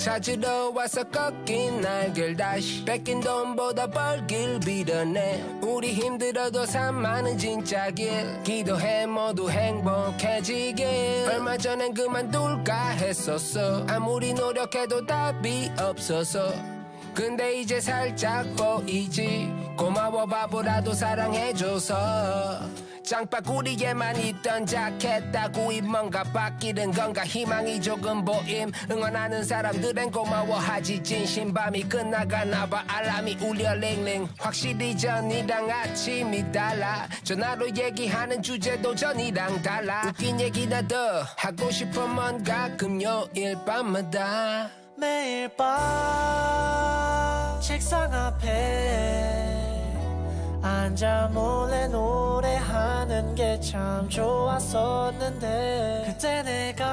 찾으러 와서 꺾인 날길 다시 뺏긴 돈보다 벌길 빌어내. 우리 힘들어도 산만은 진짜 길 기도해 모두 행복해지길 얼마 전엔 그만둘까 했었어. 아무리 노력해도 답이 없어서. 근데 이제 살짝 보이지. 고마워 바보라도 사랑해줘서 장바구리에만 있던 자켓 따구이 뭔가 바뀌는 건가? 희망이 조금 보임. 응원하는 사람들은 고마워하지. 진심 밤이 끝나가나 봐. 알람이 울려 링링. 확실히 전이랑 아침이 달라. 전화로 얘기하는 주제도 전이랑 달라. 웃긴 얘기나 더 하고 싶어 뭔가 금요일 밤마다. 매일 밤 책상 앞에 앉아 몰래 노래하는 게 참 좋았었는데 그때 내가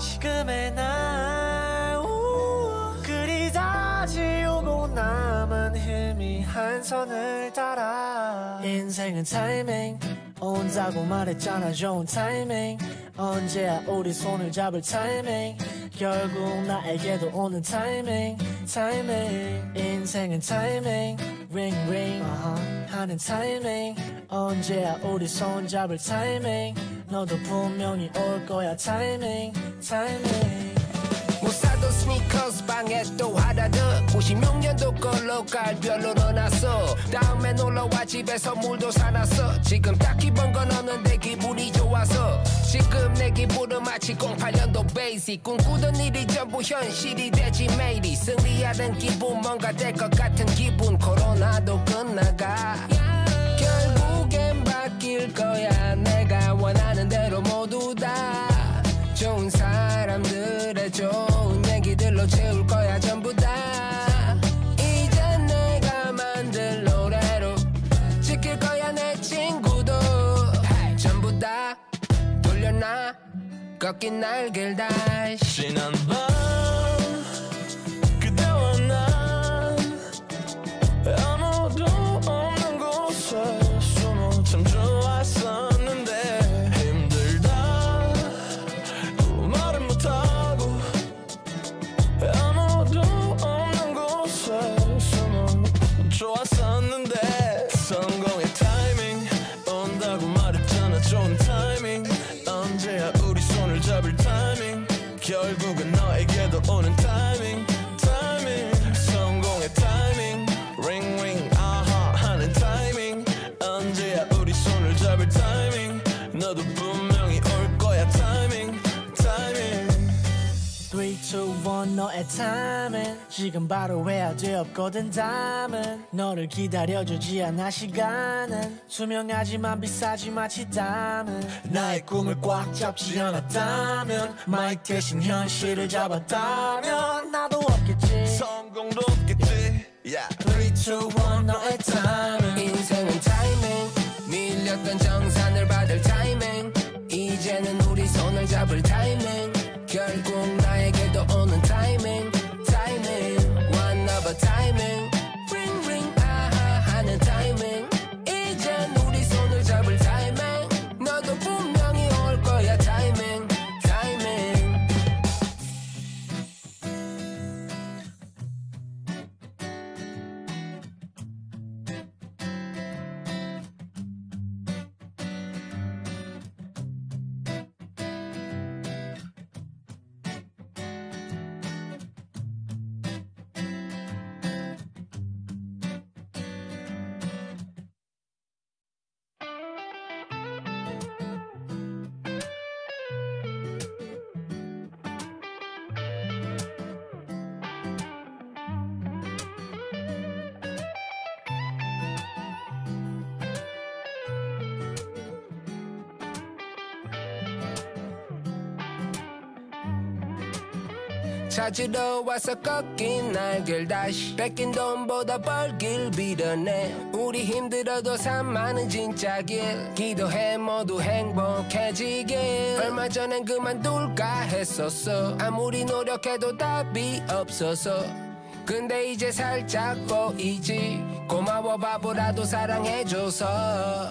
지금의 날 우, 그리 다 지우고 남은 희미한 선을 따라 인생은 타이밍 온다고 말했잖아 좋은 타이밍. 언제야 우리 손을 잡을 타이밍? 결국 나에게도 오는 타이밍 타이밍. 인생은 타이밍 ring uh-huh. 하는 타이밍. 언제야 우리 손 잡을 타이밍? 너도 분명히 올 거야 타이밍 타이밍 못 사도 스니커스 방에 또 하나 더 96년도 걸로 깔 별로 넣어놨어. 다음에 놀러와 집에 선물도 사놨어. 지금 딱히 번건 없는데 기분이 좋아서. 지금 내 기분은 마치 08년도 베이직 꿈꾸던 일이 전부 현실이 되지 매일이 승리하는 기분 뭔가 될 것 같은 기분. 코로나도 끝나가. 결국엔 바뀔 거야. 내가 원하는 대로 모 꺾인 날길 다시 밤 너의 타이밍 지금 바로 해야 돼 없거든 담은. 너를 기다려주지 않아 시간은. 투명하지만 비싸지 마치 담은. 나의 꿈을 꽉 잡지 않았다면 마이크 대신 현실을 잡았다면. 나도 없겠지. 성공도 없겠지. Yeah. 3, 2, 1 너의 타이밍 인생은 타이밍 밀렸던 정산을 받을 타이밍 이제는 우리 손을 잡을 타이밍 찾으러 와서 꺾인 날길 다시 뺏긴 돈보다 벌길 빌어내. 우리 힘들어도 산만은 진짜 길. 기도해 모두 행복해지길. 얼마 전엔 그만둘까 했었어. 아무리 노력해도 답이 없어서. 근데 이제 살짝 보이지. 고마워 바보라도 사랑해줘서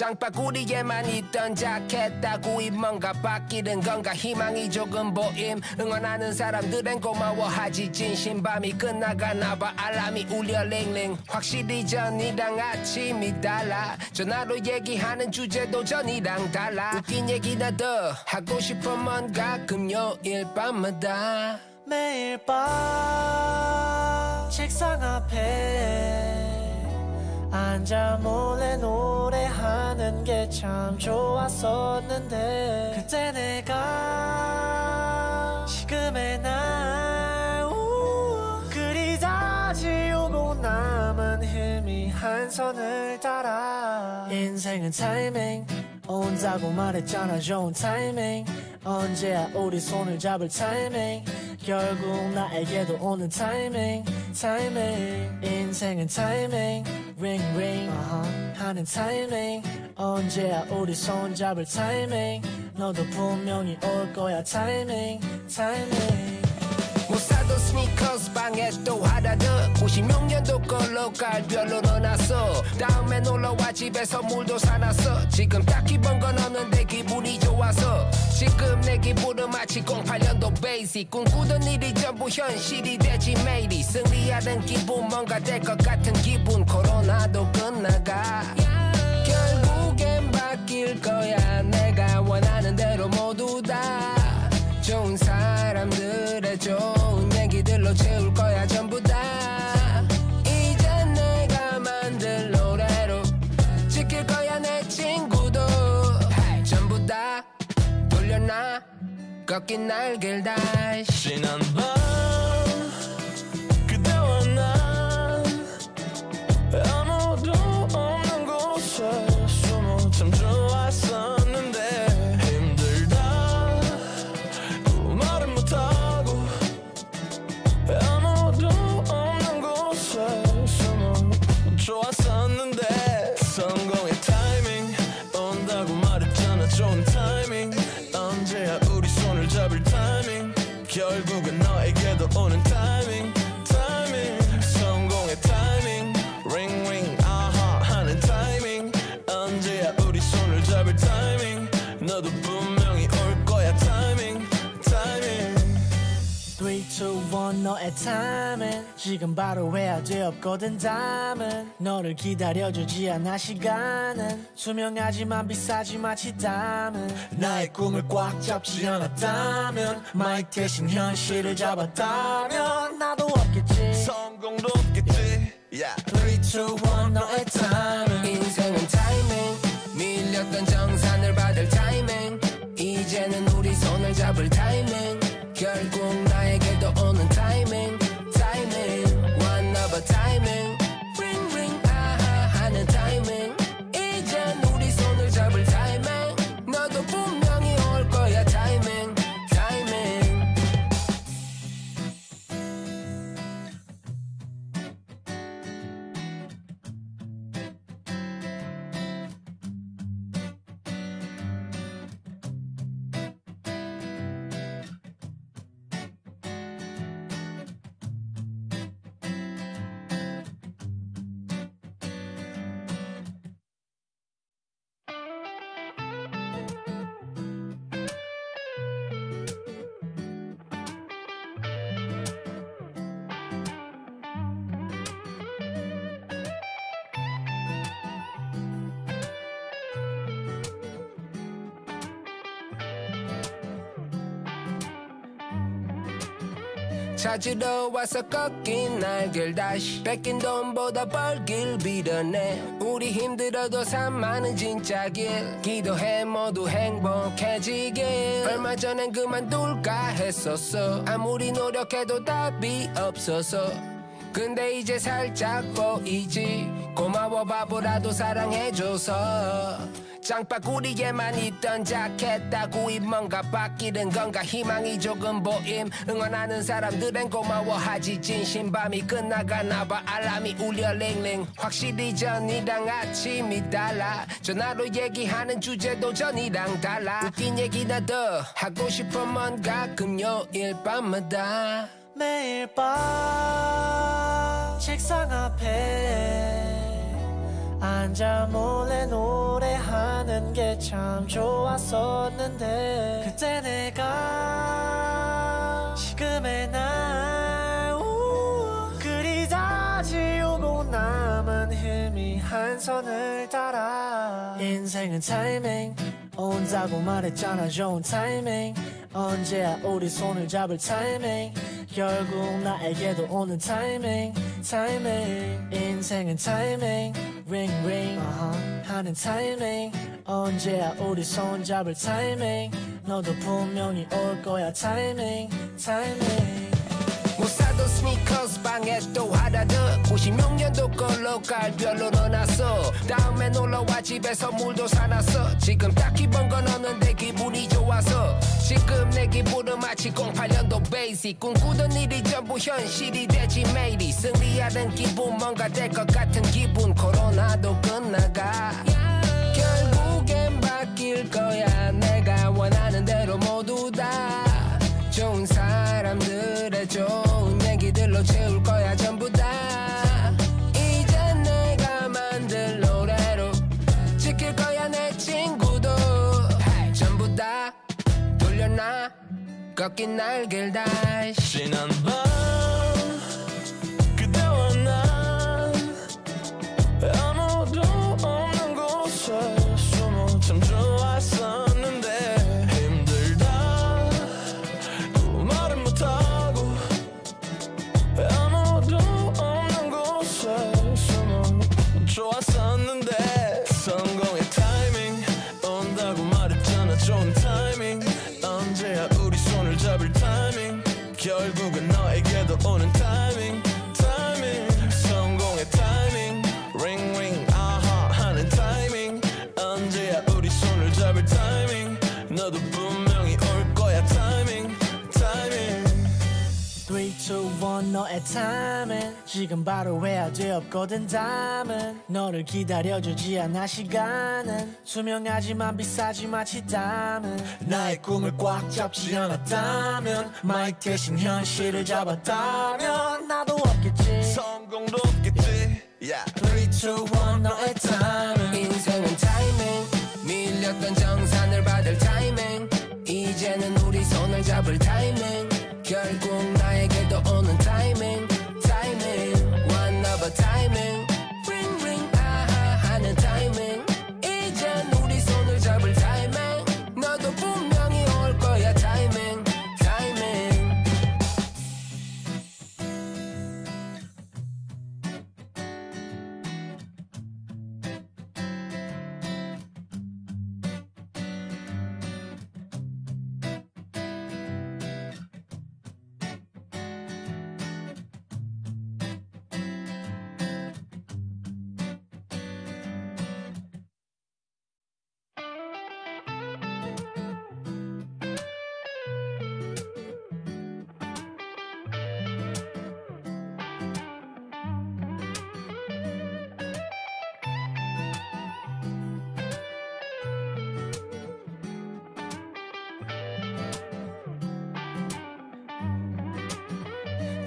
장바구리에만 있던 자켓 따구이 뭔가 바뀌는 건가? 희망이 조금 보임. 응원하는 사람들은 고마워하지. 진심 밤이 끝나가나 봐. 알람이 울려 링링. 확실히 전이랑 아침이 달라. 전화로 얘기하는 주제도 전이랑 달라. 웃긴 얘기나 더 하고 싶어 뭔가 금요일 밤마다. 매일 밤 책상 앞에 앉아 몰래 노래하는 게 참 좋았었는데 그때 내가 지금의 날 우, 그리 다 지우고 남은 희미한 선을 따라. 인생은 타이밍 온다고 말했잖아 좋은 타이밍 언제야 우리 손을 잡을 타이밍 결국 나에게도 오는 타이밍 타이밍 인생은 타이밍 ring ring. Uh-huh. 하는 타이밍 언제야 우리 손 잡을 타이밍 너도 분명히 올 거야 타이밍 타이밍 스니커스 방에 또 하나 더 96년도 걸로 깔 별로 넣어놨어. 다음에 놀러와 집에 선물도 사놨어. 지금 딱히 번건 없는데 기분이 좋아서. 지금 내 기분은 마치 08년도 베이직 꿈꾸던 일이 전부 현실이 되지 매일이 승리하는 기분 뭔가 될 것 같은 기분. 코로나도 끝나가. 결국엔 바뀔 거야. 내가 원하는 대로 모두 다. 좋은 얘기들로 채울 거야 전부 다. 이제 내가 만들 노래로 지킬 거야 내 친구도. 전부 다 돌려놔. 꺾인 날개를 다시. 지난 밤 3, 2, 1 너의 타임은 지금 바로 해야 돼 없거든 담은. 너를 기다려주지 않아 시간은. 투명하지만 비싸지 마치 담은. 나의 꿈을 꽉 잡지 않았다면 마이크 대신 현실을 잡았다면. 나도 없겠지. 성공도 없겠지. Yeah. 3, 2, 1 너의 인생은 찾으러 와서 꺾인 날개를 다시 뺏긴 돈보다 벌길 빌어내. 우리 힘들어도 산만은 진짜 길. 기도해 모두 행복해지길. 얼마 전엔 그만둘까 했었어. 아무리 노력해도 답이 없어서. 근데 이제 살짝 보이지 고마워 바보라도 사랑해줘서 장바구리에만 있던 자켓 따구이 뭔가 바뀌는 건가? 희망이 조금 보임. 응원하는 사람들은 고마워하지. 진심 밤이 끝나가나 봐. 알람이 울려 링링. 확실히 전이랑 아침이 달라. 전화로 얘기하는 주제도 전이랑 달라. 웃긴 얘기나 더 하고 싶어 뭔가 금요일 밤마다. 매일 밤 책상 앞에 앉아 몰래 노래하는 게 참 좋았었는데 그때 내가 지금의 날 우, 그리다 지우고 남은 희미한 선을 따라 인생은 타이밍 온다고 말했잖아 좋은 타이밍. 언제야 우리 손을 잡을 타이밍? 결국 나에게도 오는 타이밍 타이밍. 인생은 타이밍 ring uh-huh. 하는 타이밍. 언제야 우리 손 잡을 타이밍? 너도 분명히 올 거야 타이밍 타이밍 못 사던 스니커스 방에 또 하나 더. 96년도 걸로 깔 별로 넣어놨어. 다음에 놀러와 집에 선물도 사놨어. 지금 딱히 번건 없는데 기분이 좋아서. 지금 내 기분은 마치 08년도 베이직 꿈꾸던 일이 전부 현실이 되지 매일이 승리하는 기분 뭔가 될 것 같은 기분. 코로나도 끝나가. 결국엔 바뀔 거야 꺾인 날개를 다시 지난 지금 바로 해야 돼 없거든. 담은 너를 기다려주지 않아 시간은. 투명하지만 비싸지 마치 담은. 나의 꿈을 꽉 잡지 않았다면 마이크 대신 현실을 잡았다면. 나도 없겠지. 성공도 없겠지. Yeah. 3, 2, 1 너의 타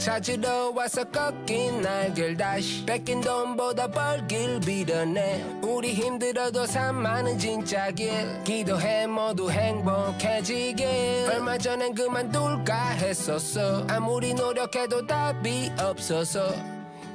찾으러 와서 꺾인 날개를 다시 뺏긴 돈보다 벌길 빌어내. 우리 힘들어도 산만은 진짜 길 기도해 모두 행복해지길 얼마 전엔 그만둘까 했었어. 아무리 노력해도 답이 없어서.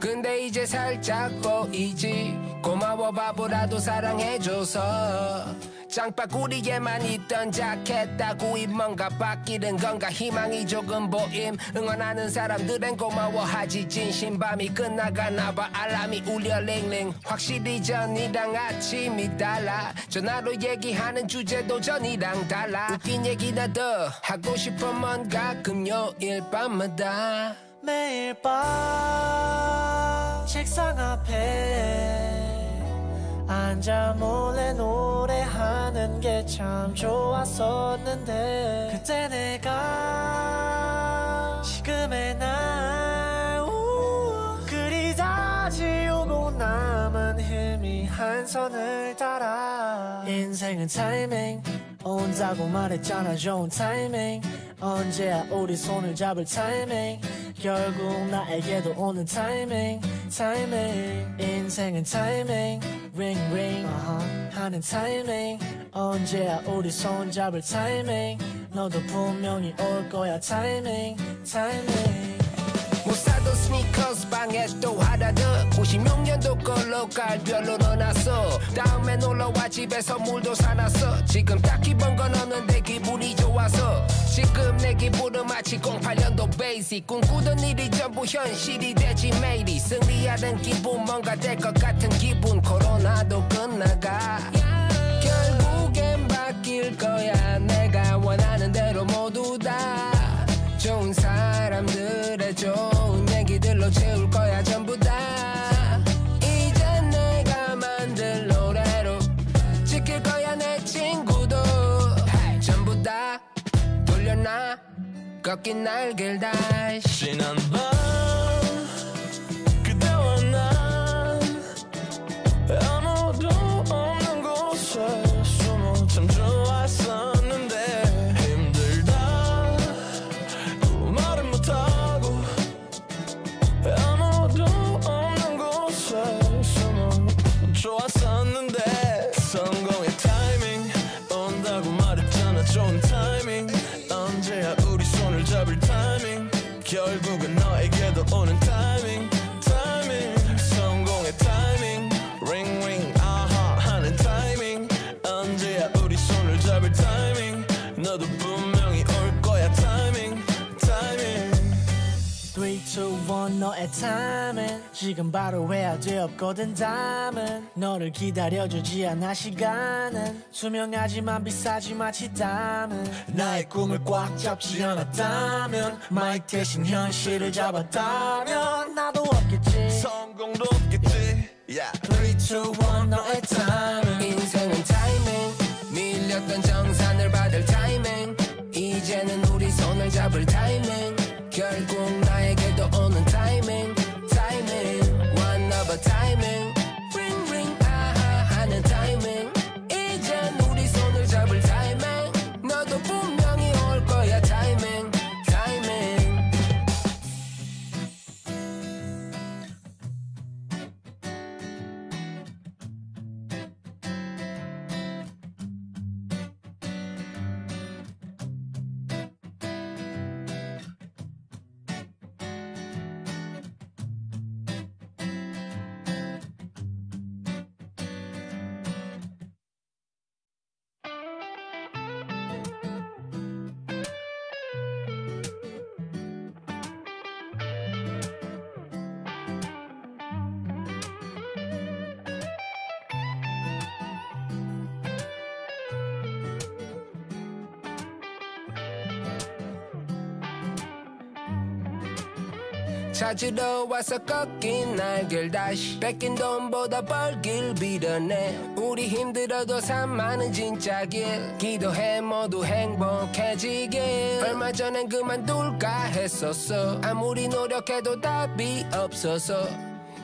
근데 이제 살짝 보이지. 고마워 바보라도 사랑해줘서 장바구리에만 있던 자켓 따구이 뭔가 바뀌는 건가? 희망이 조금 보임. 응원하는 사람들엔 고마워하지. 진심 밤이 끝나가나 봐. 알람이 울려 링링. 확실히 전이랑 아침이 달라. 전화로 얘기하는 주제도 전이랑 달라. 웃긴 얘기나 더 하고 싶어 뭔가 금요일 밤마다. 매일 밤 책상 앞에 앉아 몰래 노래하는 게 참 좋았었는데 그때 내가 지금의 날 우, 그리다 지우고 남은 희미한 선을 따라. 인생은 타이밍 온다고 말했잖아 좋은 타이밍 언제야 우리 손을 잡을 타이밍 결국 나에게도 오는 타이밍 타이밍 인생은 타이밍 ring ring. Uh-huh. 하는 타이밍 언제야 우리 손 잡을 타이밍 너도 분명히 올 거야 타이밍 타이밍 스니커스 방에 또 하나 더. 96년도 걸로 깔별로 넣어놨어. 다음에 놀러와 집에 선물도 사놨어. 지금 딱히 번건 없는데 기분이 좋아서. 지금 내 기분은 마치 08년도 베이직. 꿈꾸던 일이 전부 현실이 되지 매일이. 승리하는 기분 뭔가 될 것 같은 기분. 코로나도 끝나가 꺾인 날개를 다시 지난 1 너의 타임은 지금 바로 해야 돼 없거든 담은. 너를 기다려주지 않아 시간은. 투명하지만 비싸지 마치 담은. 나의 꿈을 꽉 잡지 않았다면 마이크 대신 현실을 잡았다면. 나도 없겠지. 성공도 없겠지. Yeah. 3, 2, 1 너의 타임은 인생은 타이밍 밀렸던 정산을 받을 타이밍 이제는 우리 손을 잡을 타이밍 찾으러 와서 꺾인 날개를 다시 뺏긴 돈보다 벌길 빌어내. 우리 힘들어도 산만은 진짜 길 기도해 모두 행복해지길 얼마 전엔 그만둘까 했었어. 아무리 노력해도 답이 없어서.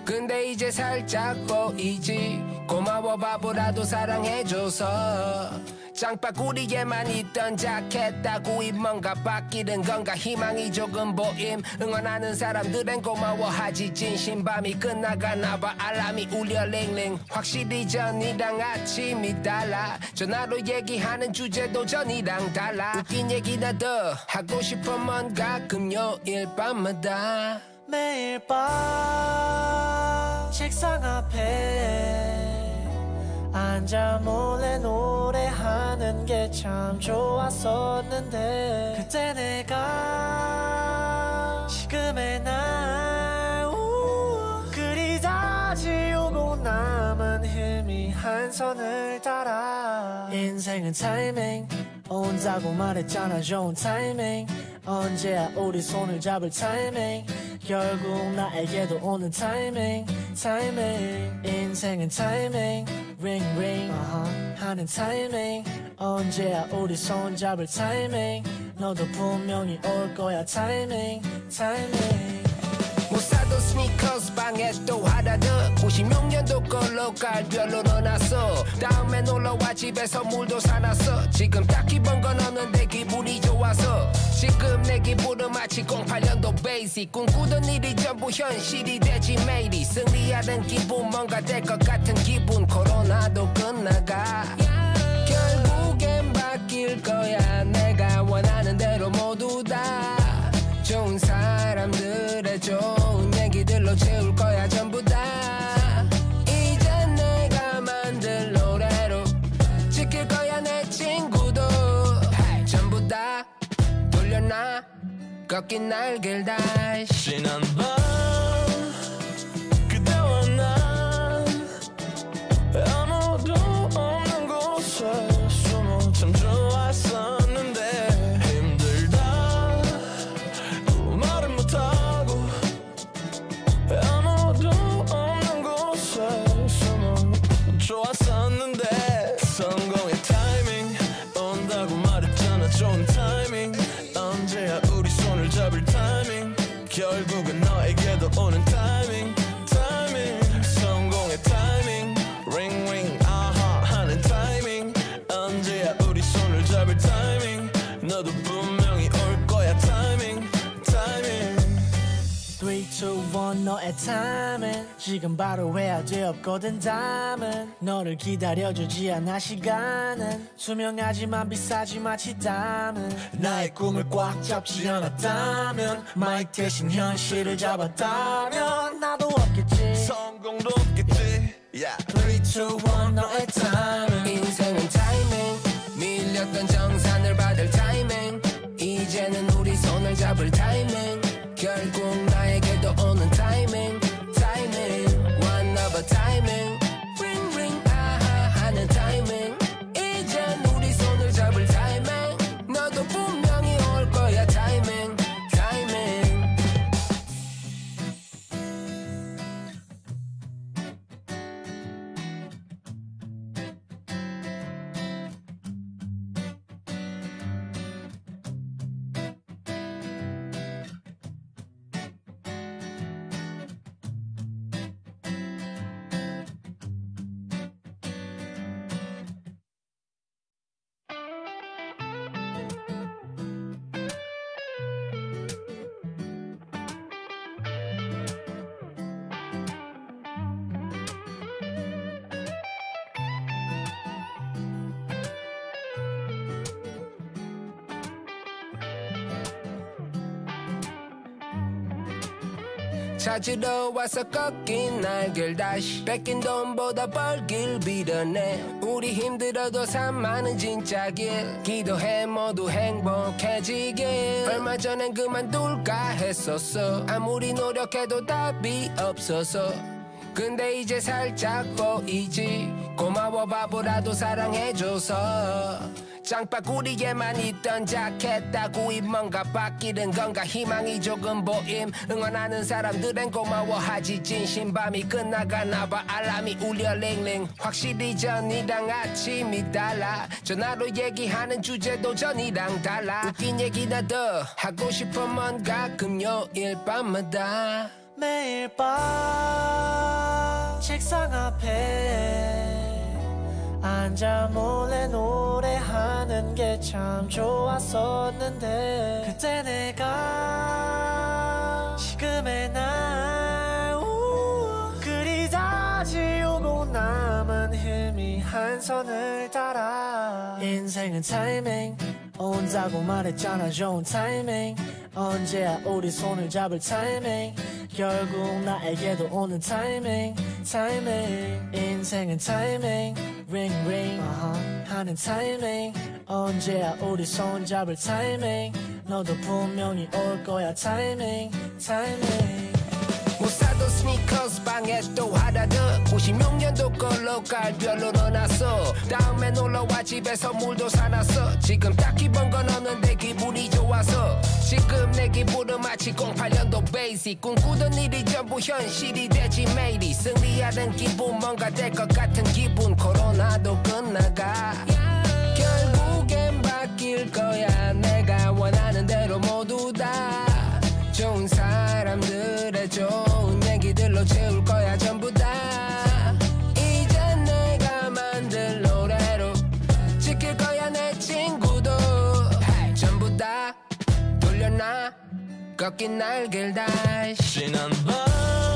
근데 이제 살짝 보이지. 고마워 바보라도 사랑해줘서 장바구리에만 있던 자켓 따구이 뭔가 바뀌는 건가? 희망이 조금 보임. 응원하는 사람들엔 고마워하지. 진심 밤이 끝나가나 봐. 알람이 울려 랭랭 확실히 전이랑 아침이 달라. 전화로 얘기하는 주제도 전이랑 달라. 웃긴 얘기나 더 하고 싶어 뭔가 금요일 밤마다. 매일 밤 책상 앞에 앉아 몰래 노래하는 게 참 좋았었는데 그때 내가 지금의 날 우, 그리 다 지우고 남은 희미한 선을 따라. 인생은 타이밍 온다고 말했잖아 좋은 타이밍 언제야 우리 손을 잡을 타이밍 결국 나에게도 오는 타이밍 타이밍 인생은 타이밍 ring ring. Uh-huh. 하는 타이밍 언제야 우리 손 잡을 타이밍 너도 분명히 올 거야 타이밍 타이밍 못 사던 스니커스 방에 또 하나 더. 96년도 걸로 깔별로 넣어놨어. 다음에 놀러와 집에 선물도 사놨어. 지금 딱히 번건 없는데 기분이 좋아서. 지금 내 기분은 마치 08년도 베이직 꿈꾸던 일이 전부 현실이 되지 매일이 승리하는 기분 뭔가 될 것 같은 기분. 코로나도 끝나가. 결국엔 바뀔 거야 꺾인 날개를 다시. 밤 너의 타임은 지금 바로 해야 되었거든 담은. 너를 기다려주지 않아 시간은. 투명하지만 비싸지 마치 담은. 나의 꿈을 꽉 잡지 않았다면 마이크 대신 현실을 잡았다면. 나도 없겠지 찾으러 와서 꺾인 날개를 다시 뺏긴 돈보다 벌길 빌어내 우리 힘들어도 산만은 진짜 길 기도해. 모두 행복해지길. 얼마 전엔 그만둘까 했었어. 아무리 노력해도 답이 없어서. 근데 이제 살짝 보이지 고마워 바보라도 사랑해줘서 장바구리에만 있던 자켓 따구이 뭔가 바뀌는 건가? 희망이 조금 보임. 응원하는 사람들은 고마워하지. 진심 밤이 끝나가나 봐. 알람이 울려 링링. 확실히 전이랑 아침이 달라. 전화로 얘기하는 주제도 전이랑 달라. 웃긴 얘기나 더 하고 싶어 뭔가 금요일 밤마다. 매일 밤 책상 앞에 앉아 몰래 노래하는 게 참 좋았었는데 그때 내가 지금의 날 우, 그리 다 지우고 남은 희미한 선을 따라. 인생은 타이밍 온다고 말했잖아 좋은 타이밍 언제야 우리 손을 잡을 타이밍 결국 나에게도 오는 타이밍 타이밍 인생은 타이밍 ring ring. uh-huh. 하는 타이밍 언제야 우리 손 잡을 타이밍 너도 분명히 올 거야 타이밍 타이밍 스니커스 방에 또 하나 더. 96년도 걸로 깔별로 넣어놨어. 다음에 놀러와 집에 선물도 사놨어. 지금 딱히 번건 없는데 기분이 좋아서. 지금 내 기분은 마치 08년도 베이직. 꿈꾸던 일이 전부 현실이 되지 매일이. 승리하는 기분 뭔가 될 것 같은 기분. 코로나도 끝나가. 결국엔 바뀔 거야. 내가 원하는 대로 모두 다. 좋은 사람들의 좋 돌려놔 꺾인 날개를 다시 밤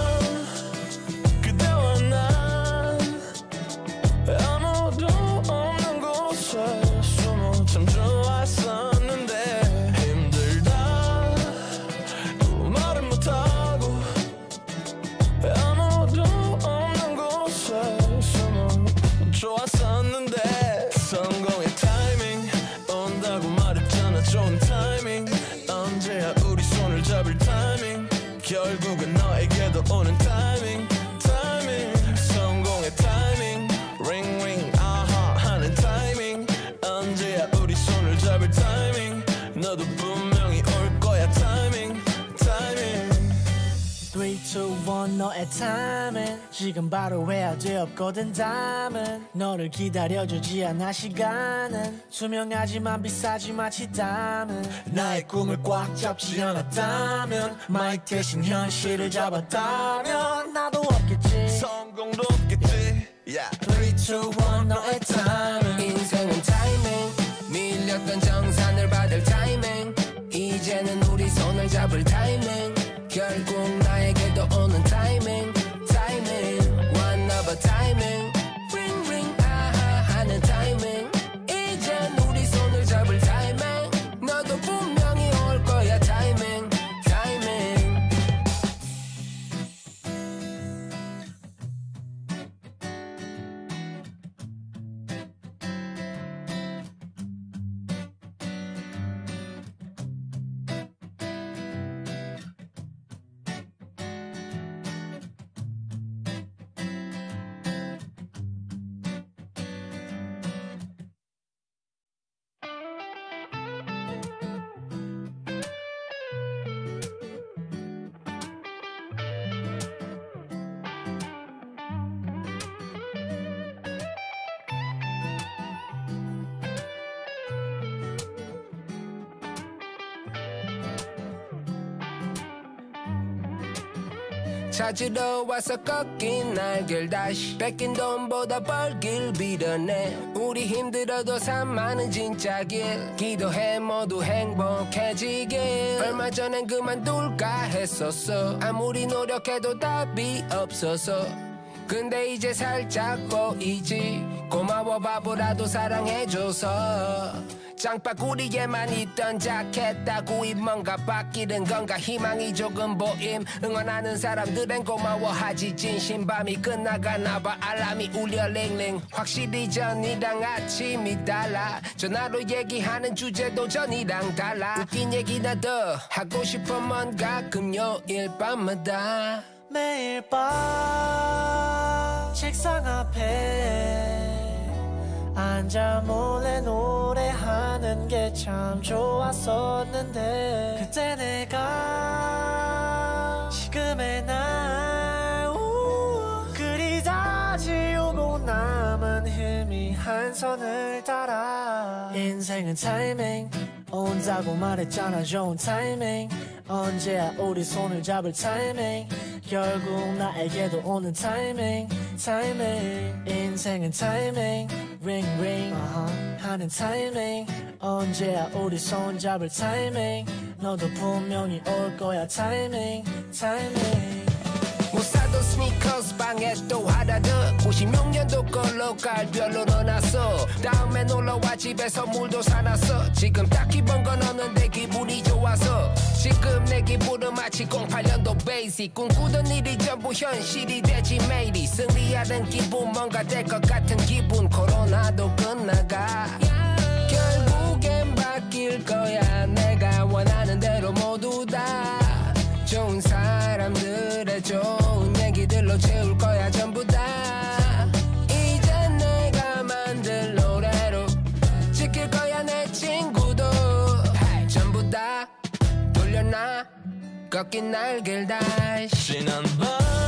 너의 타임은 지금 바로 해야 돼 없거든 담은. 너를 기다려주지 않아 시간은. 투명하지만 비싸지 마치 담은. 나의 꿈을 꽉 잡지 않았다면. 마이크 대신 현실을 잡았다면. 나도 없겠지. 성공도 없겠지. Yeah. 3, 2, 1 너의 찾으러 와서 꺾인 날개를 다시 뺏긴 돈보다 벌길 빌어내 우리 힘들어도 산만은 진짜 길. 기도해 모두 행복해지길. 얼마 전엔 그만둘까 했었어. 아무리 노력해도 답이 없어서. 근데 이제 살짝 보이지. 고마워 바보라도 사랑해줘서 장바구리에만 있던 자켓 따구이 뭔가 바뀌는 건가? 희망이 조금 보임. 응원하는 사람들은 고마워하지. 진심 밤이 끝나가나 봐. 알람이 울려 링링. 확실히 전이랑 아침이 달라. 전화로 얘기하는 주제도 전이랑 달라. 웃긴 얘기나 더 하고 싶어 뭔가 금요일 밤마다. 매일 밤 책상 앞에 앉아 몰래 노래하는 게 참 좋았었는데 그때 내가 지금의 날 우, 그리 다 지우고 남은 희미한 선을 따라 인생은 타이밍 온다고 말했잖아 좋은 타이밍. 언제야 우리 손을 잡을 타이밍? 결국 나에게도 오는 타이밍 타이밍. 인생은 타이밍 ring ring 하는 타이밍. 언제야 우리 손 잡을 타이밍? 너도 분명히 올 거야 타이밍 타이밍 스니커스 방에 또 하나 더. 96년도 걸로 깔별로 넣어놨어. 다음에 놀러와 집에 선물도 사놨어. 지금 딱히 번건 없는데 기분이 좋아서. 지금 내 기분은 마치 08년도 베이직. 꿈꾸던 일이 전부 현실이 되지 매일이. 승리하는 기분 뭔가 될 것 같은 기분. 코로나도 끝나가. 결국엔 바뀔 거야 내가 얘기들로 채울 거야 전부 다. 이제 내가 만들 노래로 지킬 거야 내 친구도. 전부 다 돌려놔. 꺾인 날개를 다시. 지난 밤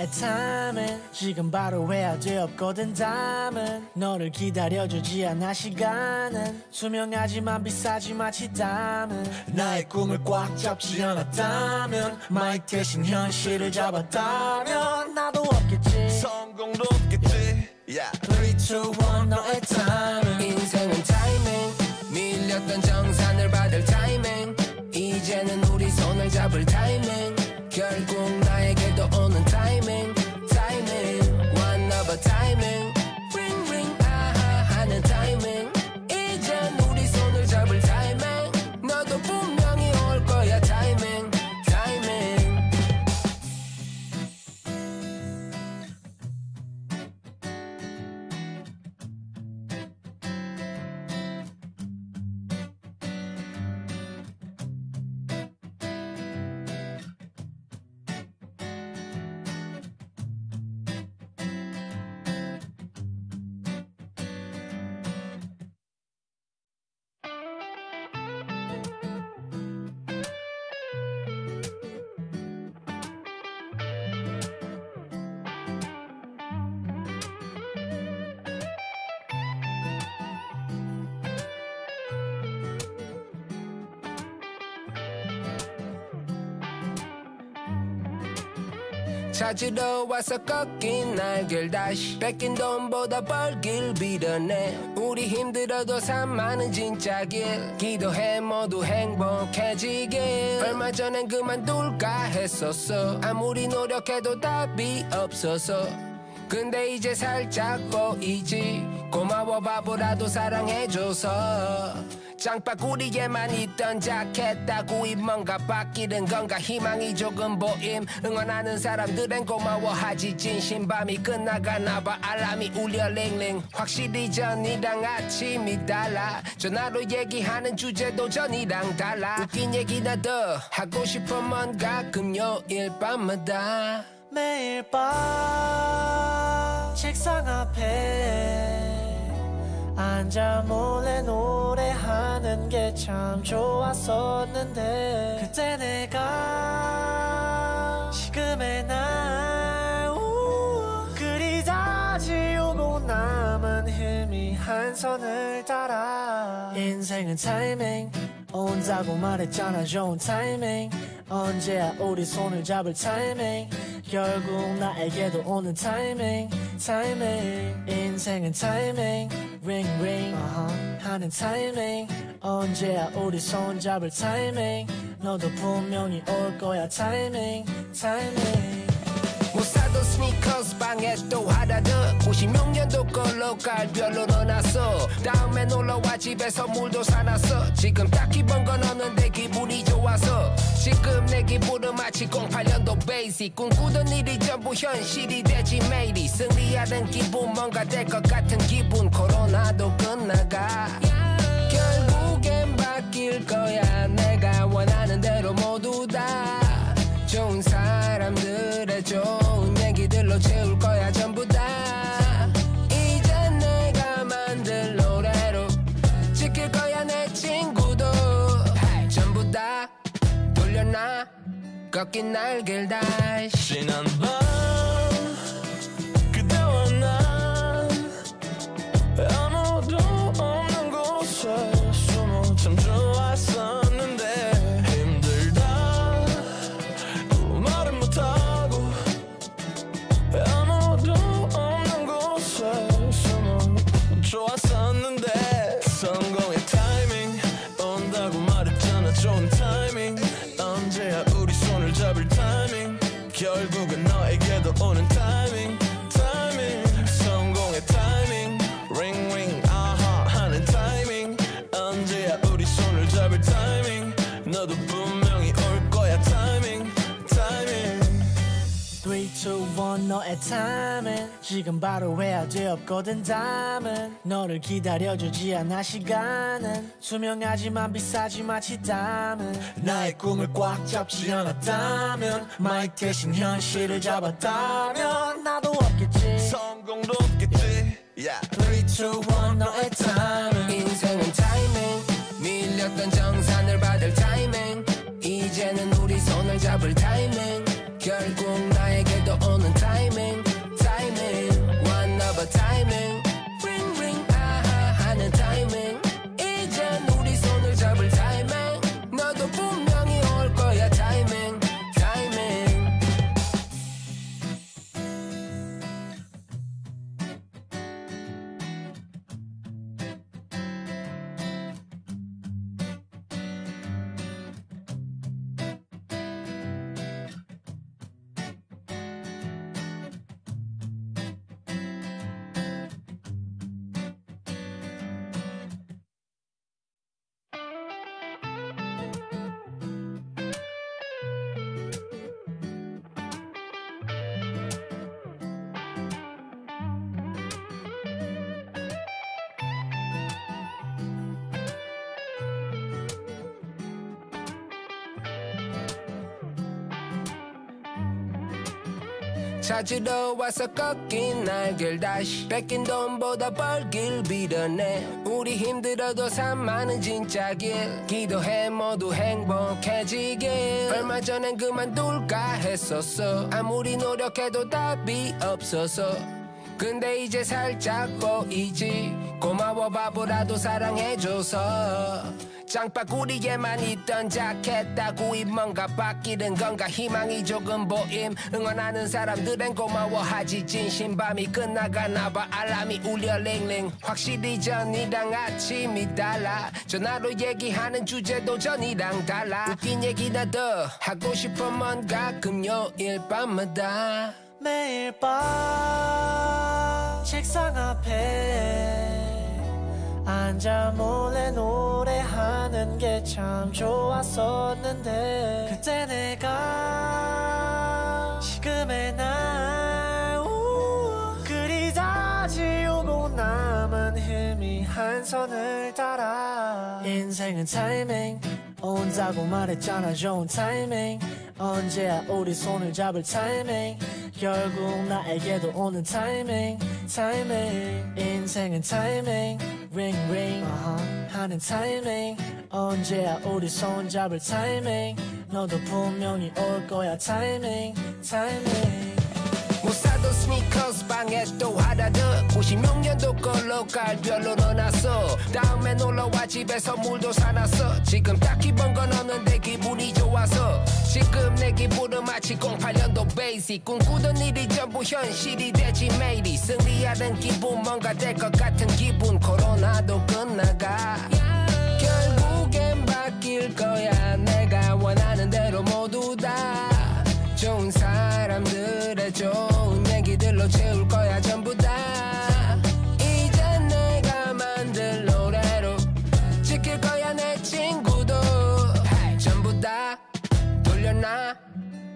너의 타임은 지금 바로 해야 돼 없거든 담은. 너를 기다려주지 않아 시간은. 투명하지만 비싸지 마치 담은. 나의 꿈을 꽉 잡지 않았다면 마이크 대신 현실을 잡았다면. 나도 없겠지. 성공도 없겠지. Yeah. 3, 2, 1 너의 타 찾으러 와서 꺾인 날길 다시 뺏긴 돈보다 벌길 빌어내 우리 힘들어도 산만은 진짜 길. 기도해 모두 행복해지길. 얼마 전엔 그만둘까 했었어. 아무리 노력해도 답이 없어서. 근데 이제 살짝 보이지. 고마워 바보라도 사랑해줘서 장바구리에만 있던 자켓 따구이 뭔가 바뀌는 건가? 희망이 조금 보임. 응원하는 사람들은 고마워하지. 진심 밤이 끝나가나 봐. 알람이 울려 링링. 확실히 전이랑 아침이 달라. 전화로 얘기하는 주제도 전이랑 달라. 웃긴 얘기나 더 하고 싶어 뭔가 금요일 밤마다. 매일 밤 책상 앞에 앉아 몰래 노래하는 게 참 좋았었는데 그때 내가 지금의 날 우, 그리 다 지우고 남은 희미한 선을 따라 인생은 타이밍 온다고 말했잖아 좋은 타이밍. 언제야 우리 손을 잡을 타이밍? 결국 나에게도 오는 타이밍 타이밍. 인생은 타이밍 ring uh-huh. 하는 타이밍. 언제야 우리 손 잡을 타이밍? 너도 분명히 올 거야 타이밍 타이밍. 못 사던 스니커스 방에 또 하나 더. 96년도 걸로 깔별로 넣어놨어. 다음에 놀러와 집에 선물도 사놨어. 지금 딱히 번건 없는데 기분이 좋아서. 지금 내 기분은 마치 08년도 베이직. 꿈꾸던 일이 전부 현실이 되지 매일이. 승리하는 기분 뭔가 될 것 같은 기분. 코로나도 끝나가. 결국엔 바뀔 거야. 내가 원하는 대 꺾인 날길 다시. 밤 너의 타임은 지금 바로 해야 돼 없거든 담은. 너를 기다려주지 않아 시간은. 투명하지만 비싸지 마치 담은. 나의 꿈을 꽉 잡지 않았다면 마이크 대신 현실을 잡았다면. 나도 없겠지. 성공도 없겠지. Yeah. 3, 2, 1 너의 타 찾으러 와서 꺾인 날길 다시 뺏긴 돈보다 벌길 빌어내 우리 힘들어도 산만은 진짜 길. 기도해 모두 행복해지길. 얼마 전엔 그만둘까 했었어. 아무리 노력해도 답이 없어서. 근데 이제 살짝 보이지? 고마워 바보라도 사랑해줘서 장바구리에만 있던 자켓 따구이 뭔가 바뀌는 건가? 희망이 조금 보임. 응원하는 사람들은 고마워하지. 진심 밤이 끝나가나 봐. 알람이 울려 링링. 확실히 전이랑 아침이 달라. 전화로 얘기하는 주제도 전이랑 달라. 웃긴 얘기나 더 하고 싶어 뭔가 금요일 밤마다. 매일 밤 책상 앞에 앉아 몰래 노래하는 게 참 좋았었는데 그때 내가 지금의 날 우, 그리 다 지우고 남은 희미한 선을 따라. 인생은 타이밍 온다고 말했잖아 좋은 타이밍 언제야 우리 손을 잡을 타이밍 결국 나에게도 오는 타이밍 타이밍 인생은 타이밍 ring ring. Uh-huh. 하는 타이밍 언제야 우리 손 잡을 타이밍 너도 분명히 올 거야 타이밍 타이밍 못 사던 스니커스 방에 또 하나 더 96년도 걸로 깔 별로 넣어놨어. 다음에 놀러와 집에 선물도 사놨어. 지금 딱히 번 건 없는데 기분이 좋아서. 지금 내 기분은 마치 08년도 베이직. 꿈꾸던 일이 전부 현실이 되지 매일이. 승리하는 기분 뭔가 될 것 같은 기분. 코로나도 끝나가. 결국엔 바뀔 거야. 내가 원하는 대로 모두 다. 좋은 사람들의 좋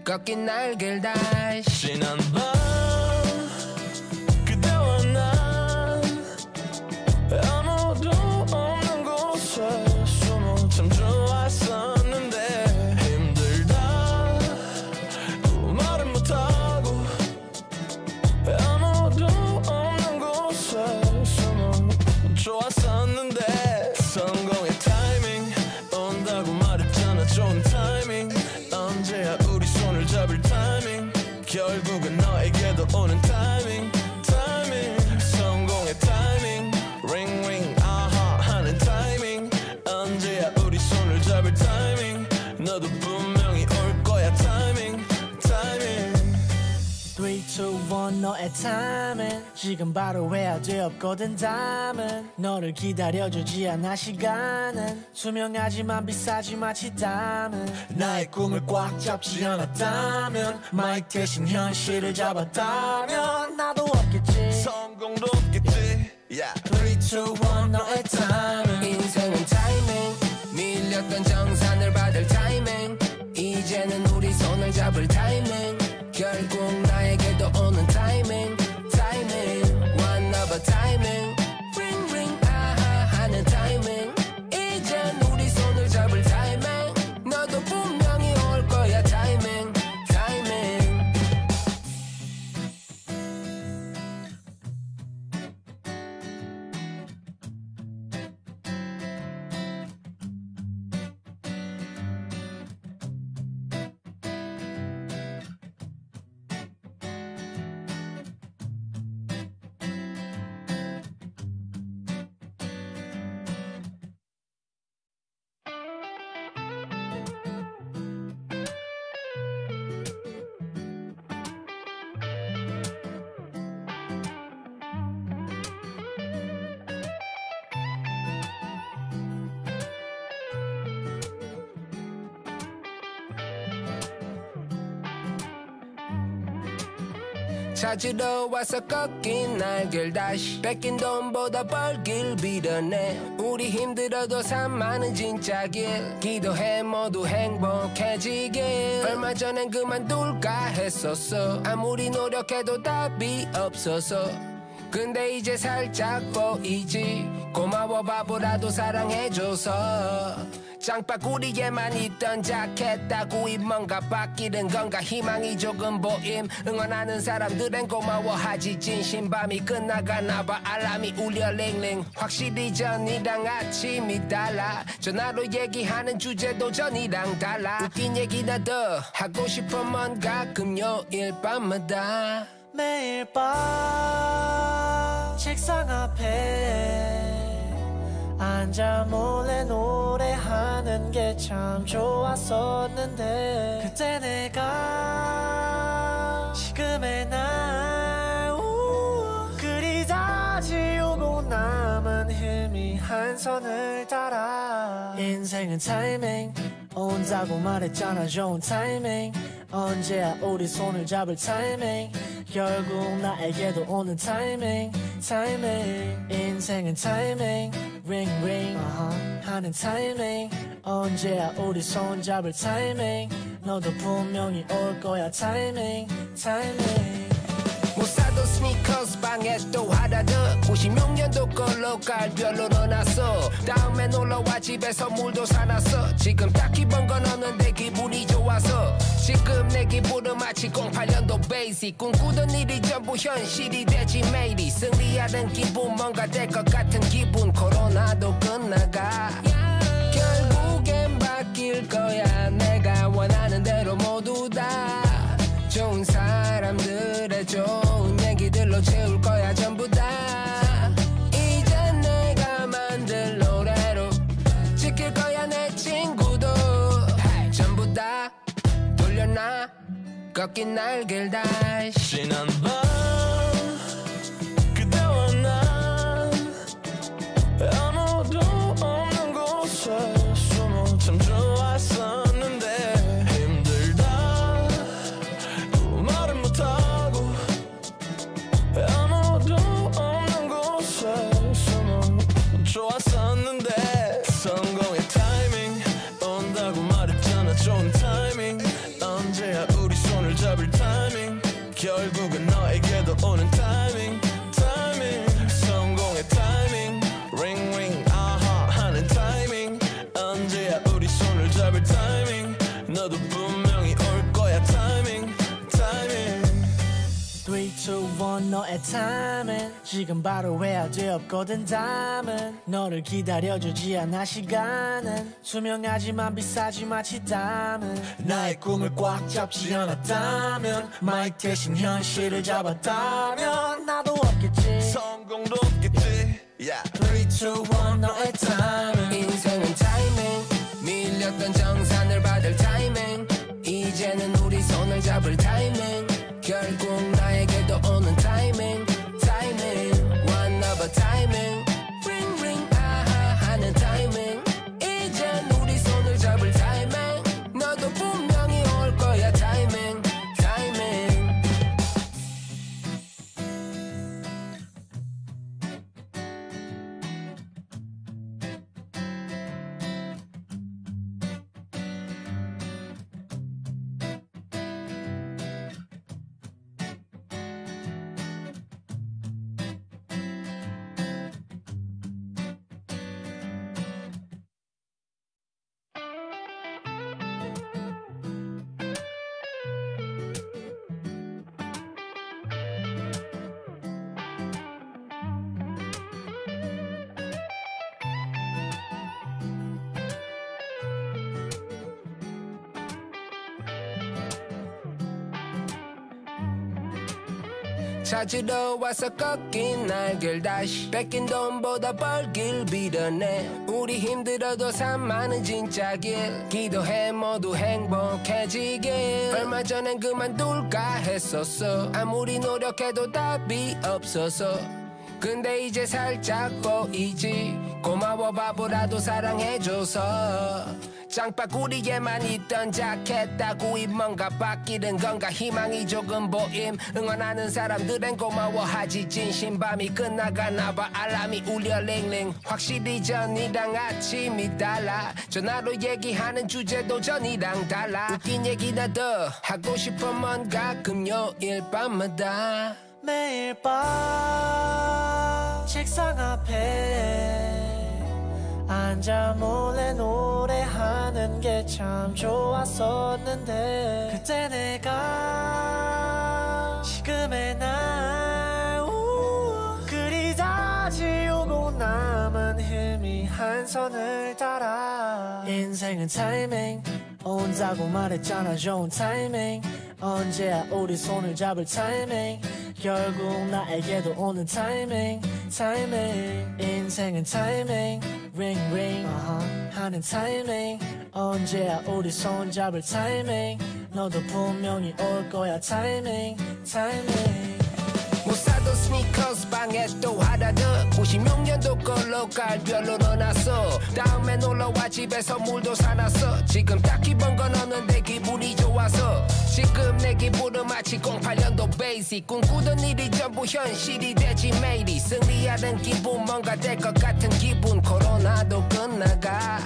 꺾인 날길 다시 지난 2, 1 너의 타임은 지금 바로 해야 돼 없거든 담은. 너를 기다려주지 않아 시간은. 투명하지만 비싸지 마치 담은. 나의 꿈을 꽉 잡지 않았다면. 마이크 대신 현실을 잡았다면. 나도 없겠지. 성공도 없겠지. Yeah. 3, 2, 1 너의 타 찾으러 와서 꺾인 날길 다시 뺏긴 돈보다 벌길 빌어내. 우리 힘들어도 산만은 진짜 길. 기도해 모두 행복해지길. 얼마 전엔 그만둘까 했었어. 아무리 노력해도 답이 없어서 근데 이제 살짝 보이지? 고마워 바보라도 사랑해줘서. 장바구리에만 있던 자켓 따구이 뭔가 바뀌는 건가? 희망이 조금 보임. 응원하는 사람들은 고마워하지. 진심 밤이 끝나가나 봐. 알람이 울려 링링. 확실히 전이랑 아침이 달라. 전화로 얘기하는 주제도 전이랑 달라. 웃긴 얘기나 더 하고 싶어 뭔가 금요일 밤마다. 매일 밤 책상 앞에 앉아 몰래 노래하는 게 참 좋았었는데 그때 내가 지금의 날 우, 그리 다 지우고 남은 희미한 선을 따라. 인생은 타이밍 온다고 말했잖아 좋은 타이밍 언제야 우리 손을 잡을 타이밍 결국 나에게도 오는 타이밍 타이밍 인생은 타이밍 ring ring uh-huh. 하는 타이밍 언제야 우리 손 잡을 타이밍 너도 분명히 올 거야 타이밍 타이밍 못 사던 스니커스 방에 또 더 96년도 걸로 깔별로 넣어놨어. 다음에 놀러와 집에 선물도 사놨어. 지금 딱히 번건 없는데 기분이 좋아서. 지금 내 기분은 마치 08년도 베이직 꿈꾸던 일이 전부 현실이 되지 매일이 승리하는 기분 뭔가 될 것 같은 기분. 코로나도 끝나가. 결국엔 바뀔 거야. 내가 원하는 꺾인 날개를 다시 지난 밤 그대와 난 아무도 없는 곳에 숨어 참 좋았었 바로 해야 돼 없거든. 담은 너를 기다려주지 않아 시간은. 투명하지만 비싸지 마치 담은. 나의 꿈을 꽉 잡지 않았다면 마이크 대신 현실을 잡았다면. 나도 없겠지. 성공도 없겠지. Yeah. 3, 2, 1 너의 타임은 인생은 타이밍 밀렸던 정 찾으러 와서 꺾인 날개를 다시 뺏긴 돈보다 벌길 빌어내. 우리 힘들어도 산만은 진짜 길. 기도해 모두 행복해지길. 얼마 전엔 그만둘까 했었어. 아무리 노력해도 답이 없어서. 근데 이제 살짝 보이지 고마워 바보라도 사랑해줘서. 장바구리에만 있던 자켓 따구이 뭔가 바뀌는 건가? 희망이 조금 보임. 응원하는 사람들은 고마워하지. 진심 밤이 끝나가나 봐. 알람이 울려 링링. 확실히 전이랑 아침이 달라. 전화로 얘기하는 주제도 전이랑 달라. 웃긴 얘기나 더 하고 싶어 뭔가 금요일 밤마다. 매일 밤 책상 앞에 앉아 몰래 노래하는 게 참 좋았었는데 그때 내가 지금의 날 우, 그리 다 지우고 남은 희미한 선을 따라 인생은 타이밍 온다고 말했잖아 좋은 타이밍. 언제야 우리 손을 잡을 타이밍? 결국 나에게도 오는 타이밍 타이밍. 인생은 타이밍 uh-huh. 하는 타이밍. 언제야 우리 손 잡을 타이밍? 너도 분명히 올 거야 타이밍 타이밍 못 사던 스니커스 방에 또 하나 더 96년도 걸로 깔별로 넣어놨어. 다음에 놀러와 집에 선물도 사놨어. 지금 딱히 번건 없는데 기분이 좋아서. 지금 내 기분은 마치 08년도 베이직. 꿈꾸던 일이 전부 현실이 되지 매일이. 승리하는 기분 뭔가 될 것 같은 기분. 코로나도 끝나가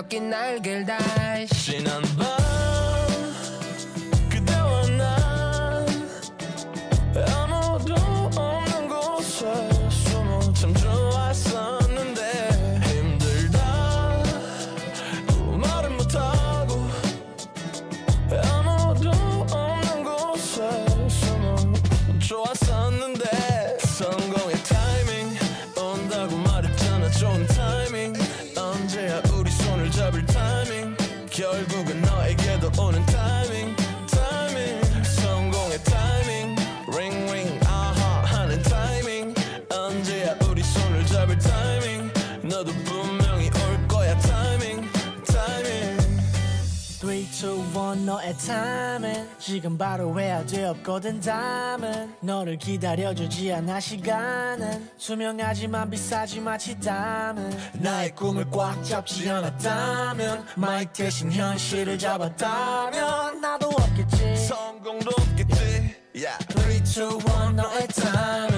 꺾인 날개를 다시 지난 1 너의 타임은 지금 바로 해야 돼 없거든 담은. 너를 기다려주지 않아 시간은. 투명하지만 비싸지 마치 담은. 나의 꿈을 꽉 잡지 않았다면 마이크 대신 현실을 잡았다면. 나도 없겠지. 성공도 없겠지. Yeah. 3, 2, 1 너의 타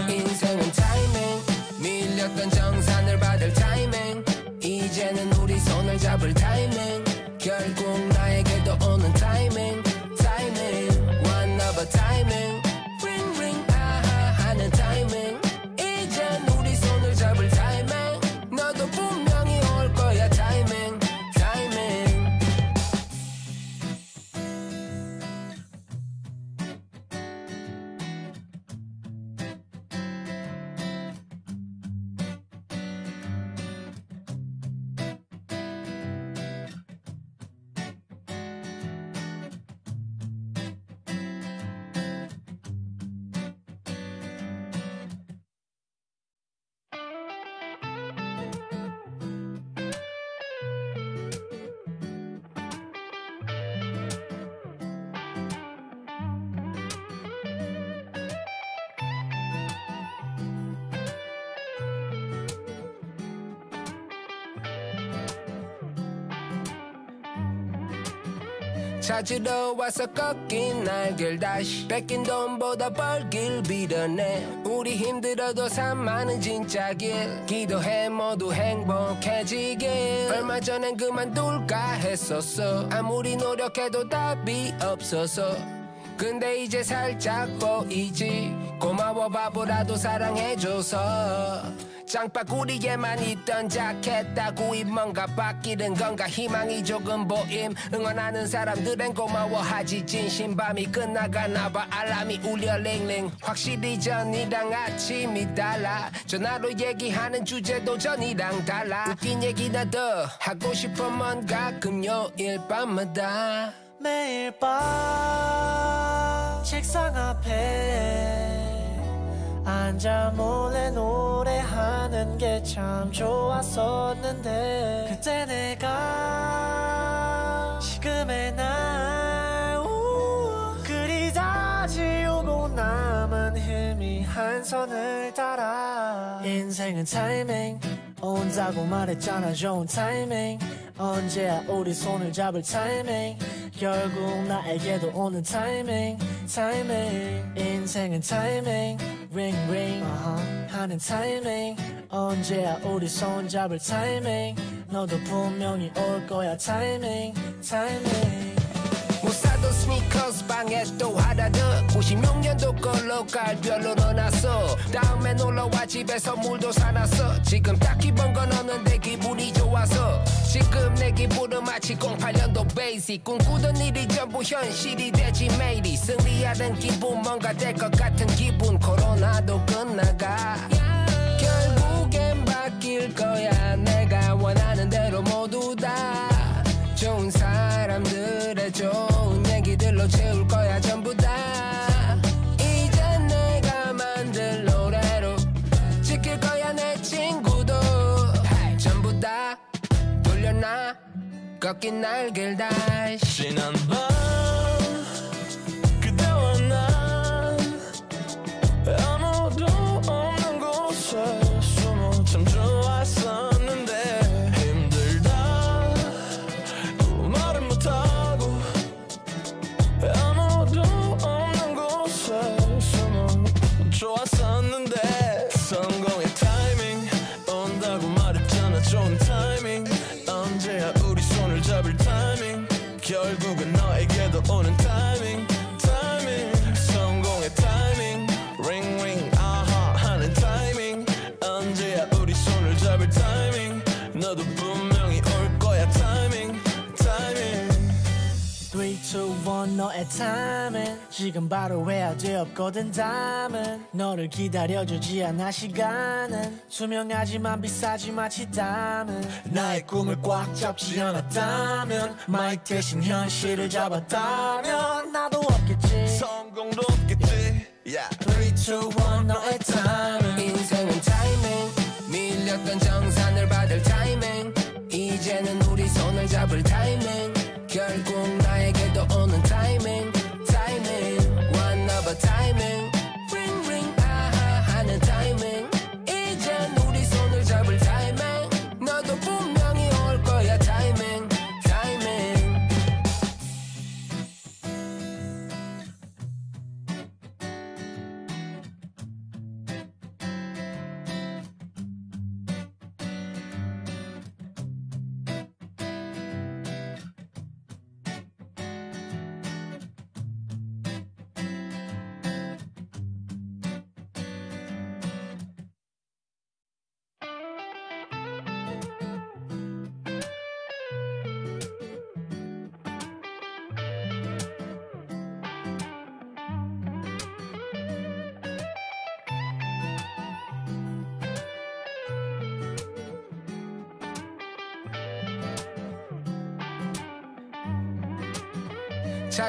찾으러 와서 꺾인 날개를 다시. 뺏긴 돈보다 벌길 빌어내. 우리 힘들어도 산만은 진짜 길 기도해 모두 행복해지길 얼마 전엔 그만둘까 했었어. 아무리 노력해도 답이 없어서. 근데 이제 살짝 보이지. 고마워 바보라도 사랑해줘서 장바구리에만 있던 자켓 따구이 뭔가 바뀌는 건가? 희망이 조금 보임. 응원하는 사람들은 고마워하지. 진심 밤이 끝나가나 봐. 알람이 울려 링링. 확실히 전이랑 아침이 달라. 전화로 얘기하는 주제도 전이랑 달라. 웃긴 얘기나 더 하고 싶어 뭔가 금요일 밤마다. 매일 밤 책상 앞에 앉아 몰래 노래하는 게 참 좋았었는데 그때 내가 지금의 날 우, 그리 다 지우고 남은 희미한 선을 따라. 인생은 타이밍 온다고 말했잖아 좋은 타이밍 언제야 우리 손을 잡을 타이밍 결국 나에게도 오는 타이밍 타이밍 인생은 타이밍 ring ring. Uh-huh. 하는 타이밍 언제야 우리 손 잡을 타이밍 너도 분명히 올 거야 타이밍 타이밍 스니커스 방에 또 하나 더 96년도 걸로 깔별로 넣어놨어. 다음에 놀러와 집에 선물도 사놨어. 지금 딱히 번건 없는데 기분이 좋아서. 지금 내 기분은 마치 08년도 베이직 꿈꾸던 일이 전부 현실이 되지 매일이 승리하는 기분 뭔가 될 것 같은 기분. 코로나도 끝나가. 결국엔 바뀔 거야 내 꺾인 날개를 다시 지난 1 너의 타임은 지금 바로 해야 돼 없거든 담은. 너를 기다려주지 않아 시간은. 투명하지만 비싸지 마치 담은. 나의 꿈을 꽉 잡지 않았다면 마이크 대신 현실을 잡았다면. 나도 없겠지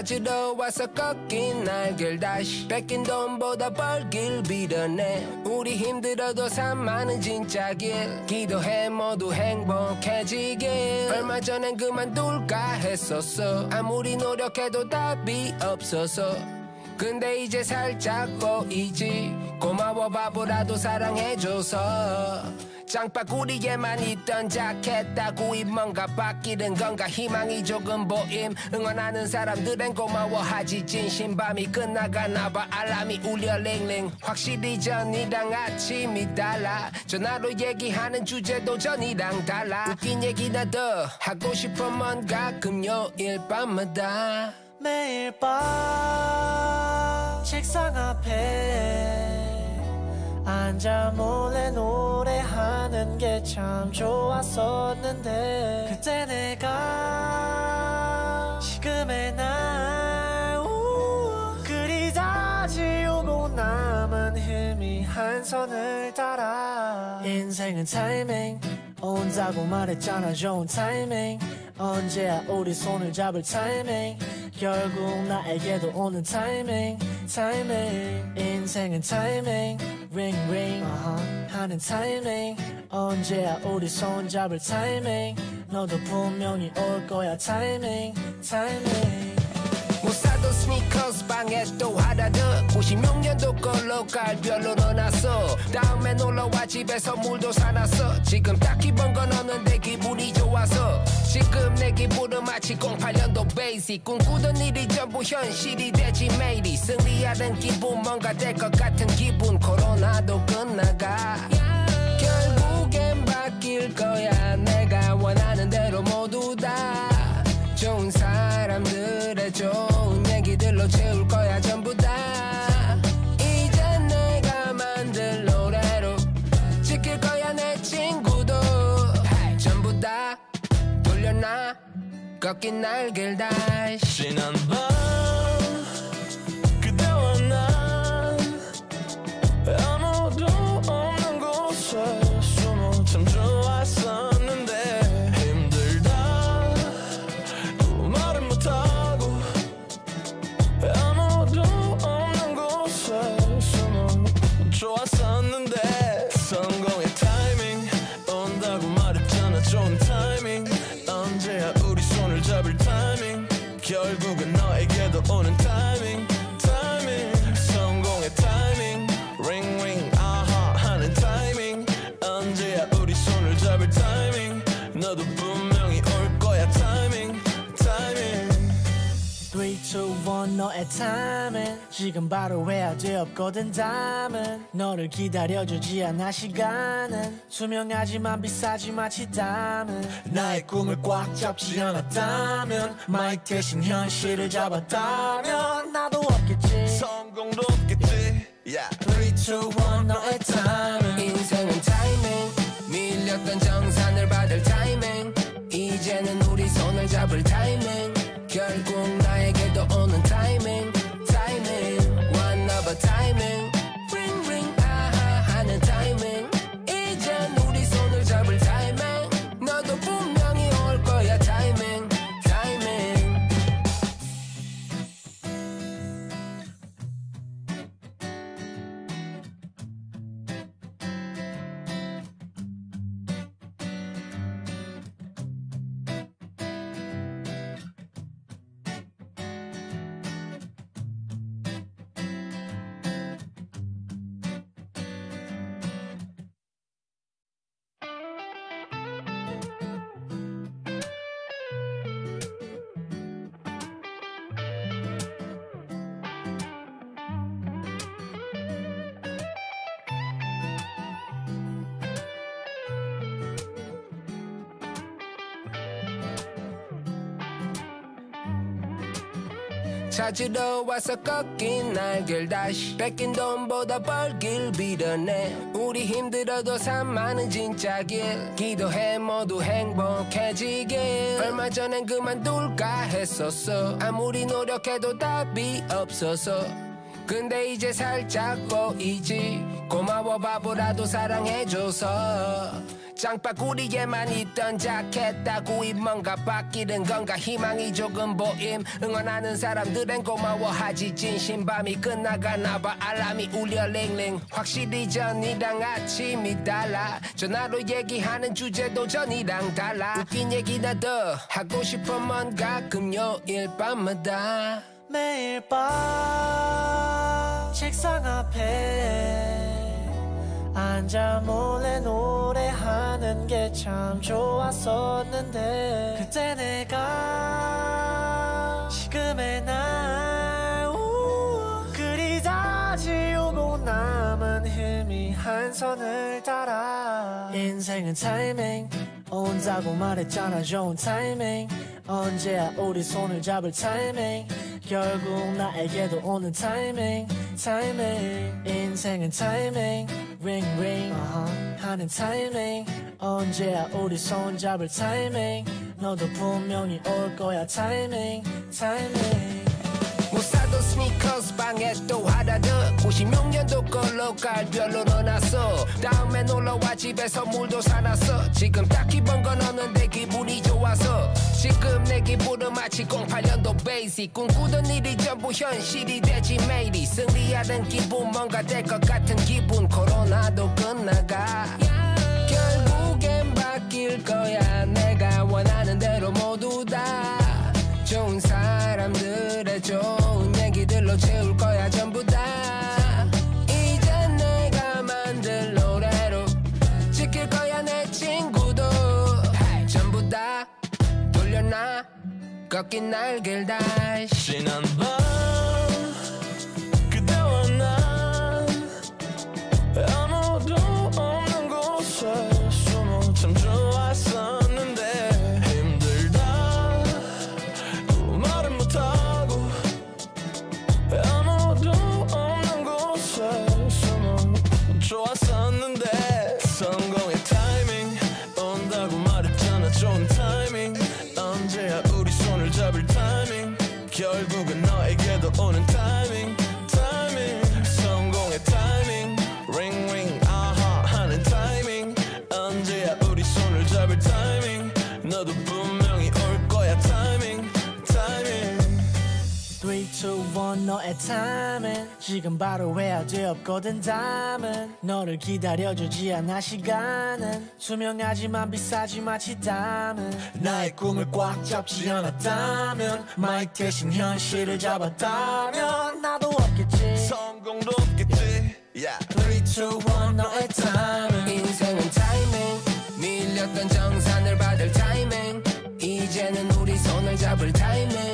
찾으러 와서 꺾인 날개를 다시 뺏긴 돈보다 벌길 빌어내. 우리 힘들어도 산만은 진짜 길. 기도해 모두 행복해지길. 얼마 전엔 그만둘까 했었어. 아무리 노력해도 답이 없어서. 근데 이제 살짝 보이지. 고마워 바보라도 사랑해줘서 장바구리에만 있던 자켓 따구이 뭔가 바뀌는 건가? 희망이 조금 보임. 응원하는 사람들은 고마워하지. 진심 밤이 끝나가나 봐. 알람이 울려 링링. 확실히 전이랑 아침이 달라. 전화로 얘기하는 주제도 전이랑 달라. 웃긴 얘기나 더 하고 싶어 뭔가 금요일 밤마다. 매일 밤 책상 앞에 앉아 몰래 노 래하는 게 참 좋았었는데 그때 내가 지금의 날 우, 그리 다 지우고 남은 희미한 선을 따라. 인생은 타이밍 온다고 말했잖아 좋은 타이밍 언제야 우리 손을 잡을 타이밍 결국 나에게도 오는 타이밍 타이밍 인생은 타이밍 ring ring. uh-huh. 하는 타이밍 언제야 우리 손 잡을 타이밍 너도 분명히 올 거야 타이밍 타이밍 스니커스 방에 또 하나 더. 96년도 걸로 깔별로 넣어놨어. 다음에 놀러와 집에 선물도 사놨어. 지금 딱히 번건 없는데 기분이 좋아서. 지금 내 기분은 마치 08년도 베이직 꿈꾸던 일이 전부 현실이 되지 매일이 승리하는 기분 뭔가 될 것 같은 기분. 코로나도 끝나가. 결국엔 바뀔 거야. 내가 원하는 대로 모두 다. 좋은 사람들의 좋 꺾인 날개를 다시 지난 결국은 너의 타임은 지금 바로 해야 돼 없거든 담은. 너를 기다려주지 않아 시간은. 투명하지만 비싸지 마치 담은. 나의 꿈을 꽉 잡지 않았다면 마이크 대신 현실을 잡았다면. 나도 없겠지. 성공도 없겠지. Yeah. 3, 2, 1 너의 타 찾으러 와서 꺾인 날개를 다시 뺏긴 돈보다 벌길 빌어내. 우리 힘들어도 산만은 진짜 길. 기도해 모두 행복해지길. 얼마 전엔 그만둘까 했었어. 아무리 노력해도 답이 없어서. 근데 이제 살짝 보이지. 고마워 바보라도 사랑해줘서 장바구리에만 있던 자켓 따구이 뭔가 바뀌는 건가? 희망이 조금 보임. 응원하는 사람들은 고마워하지. 진심 밤이 끝나가나 봐. 알람이 울려 링링. 확실히 전이랑 아침이 달라. 전화로 얘기하는 주제도 전이랑 달라. 웃긴 얘기나 더 하고 싶어 뭔가 금요일 밤마다. 매일 밤 책상 앞에 앉아 몰래 노래하는 게 참 좋았었는데 그때 내가 지금의 날 우, 그리 다 지우고 남은 희미한 선을 따라. 인생은 타이밍 온다고 말했잖아 좋은 타이밍 언제야 우리 손을 잡을 타이밍 결국 나에게도 오는 타이밍 타이밍 인생은 타이밍 ring ring. Uh-huh. 하는 타이밍 언제야 우리 손 잡을 타이밍 너도 분명히 올 거야 타이밍 타이밍 못 사던 스니커스 방에 또 하나 더 96년도 걸로 깔별로 넣어놨어. 다음에 놀러와 집에 선물도 사놨어. 지금 딱히 번건 없는데 기분이 좋아서 지금 내 기분은 마치 08년도 베이직 꿈꾸던 일이 전부 현실이 되지 매일이 승리하는 기분 뭔가 될 것 같은 기분. 코로나도 끝나가. 결국엔 바뀔 거야. 내가 원하는 대로 모두 다 좋은 사람들의 좋 나 꺾인 날길 다시. 난봐 나의 탐은 지금 바로 해야 되었거든 다음은 너를 기다려주지 않아 시간은 투명하지만 비싸지 마치 담은 나의 꿈을 꽉 잡지 않았다면 마이크 대신 현실을 잡았다면 나도 없겠지. 성공도 없겠지. Yeah. 3, 2, 1 너의 탐은 인생은 타이밍 밀렸던 정산을 받을 타이밍 이제는 우리 손을 잡을 타이밍